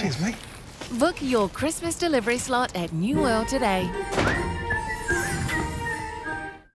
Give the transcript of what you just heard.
Cheers, mate. Book your Christmas delivery slot at New World today.